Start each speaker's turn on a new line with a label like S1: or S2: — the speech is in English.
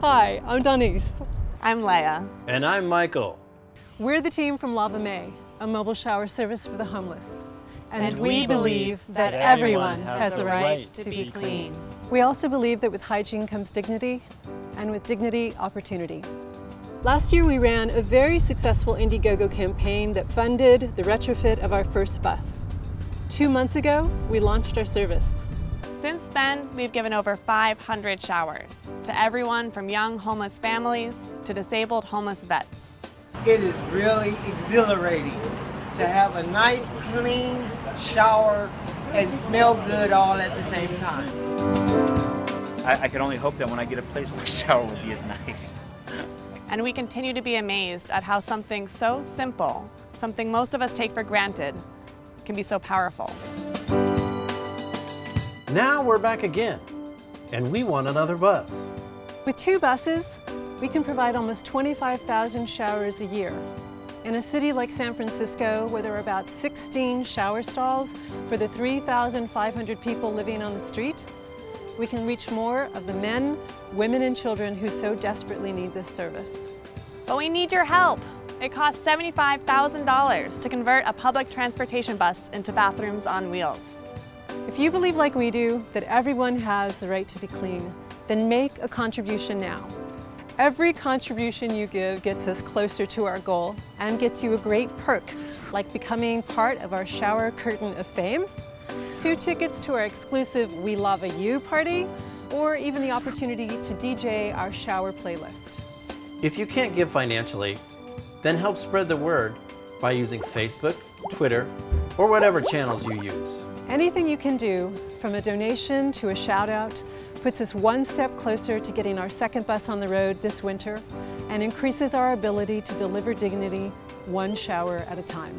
S1: Hi, I'm Doniece.
S2: I'm Leia.
S3: And I'm Michael.
S1: We're the team from Lava Mae, a mobile shower service for the homeless.
S2: And, and we, we believe that, that everyone has, has the right, right to be clean.
S1: We also believe that with hygiene comes dignity, and with dignity, opportunity. Last year we ran a very successful Indiegogo campaign that funded the retrofit of our first bus. Two months ago, we launched our service.
S2: Since then, we've given over 500 showers to everyone from young homeless families to disabled homeless vets.
S4: It is really exhilarating to have a nice, clean shower and smell good all at the same time.
S5: I, I can only hope that when I get a place, my shower will be as nice.
S2: and we continue to be amazed at how something so simple, something most of us take for granted, can be so powerful.
S3: Now we're back again, and we want another bus.
S1: With two buses, we can provide almost 25,000 showers a year. In a city like San Francisco, where there are about 16 shower stalls for the 3,500 people living on the street, we can reach more of the men, women, and children who so desperately need this service.
S2: But we need your help. It costs $75,000 to convert a public transportation bus into bathrooms on wheels.
S1: If you believe like we do that everyone has the right to be clean, then make a contribution now. Every contribution you give gets us closer to our goal and gets you a great perk, like becoming part of our shower curtain of fame, two tickets to our exclusive We Lava You party, or even the opportunity to DJ our shower playlist.
S3: If you can't give financially, then help spread the word by using Facebook, Twitter, or whatever channels you use.
S1: Anything you can do, from a donation to a shout out, puts us one step closer to getting our second bus on the road this winter and increases our ability to deliver dignity one shower at a time.